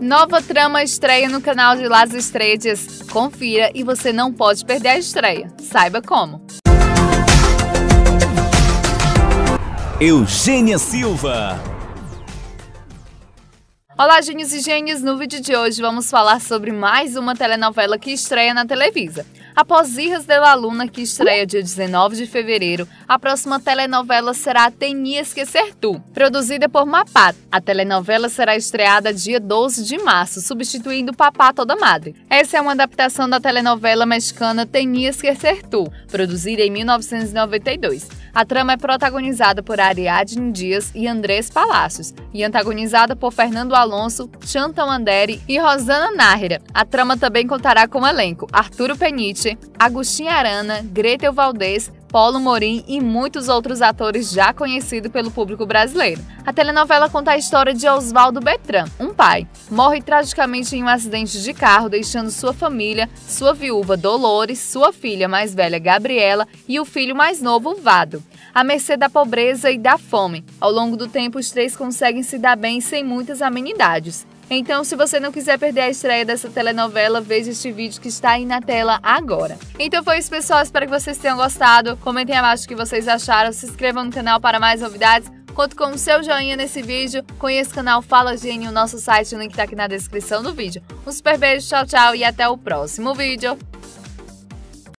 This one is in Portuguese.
Nova trama estreia no canal de Las Estrelas. Confira e você não pode perder a estreia. Saiba como. Eugênia Silva. Olá, gênios e gênios! No vídeo de hoje vamos falar sobre mais uma telenovela que estreia na Televisa. Após Irras de la Luna, que estreia dia 19 de fevereiro, a próxima telenovela será Tenia Esquecer Tu, produzida por Mapat. A telenovela será estreada dia 12 de março, substituindo Papá Toda Madre. Essa é uma adaptação da telenovela mexicana Tenia Esquecer Tu, produzida em 1992. A trama é protagonizada por Ariadne Dias e Andrés Palacios e antagonizada por Fernando Alonso, Chanta Manderi e Rosana Nájera. A trama também contará com o elenco Arturo Peniche, Agostinho Arana, Gretel Valdez, Paulo Morim e muitos outros atores já conhecidos pelo público brasileiro. A telenovela conta a história de Oswaldo Betran, um pai. Morre tragicamente em um acidente de carro, deixando sua família, sua viúva Dolores, sua filha mais velha Gabriela e o filho mais novo Vado, à mercê da pobreza e da fome. Ao longo do tempo, os três conseguem se dar bem sem muitas amenidades. Então, se você não quiser perder a estreia dessa telenovela, veja este vídeo que está aí na tela agora. Então foi isso, pessoal. Espero que vocês tenham gostado. Comentem abaixo o que vocês acharam. Se inscrevam no canal para mais novidades. Conto com o seu joinha nesse vídeo. Conheça o canal Fala Gênio, o nosso site, o link está aqui na descrição do vídeo. Um super beijo, tchau, tchau e até o próximo vídeo.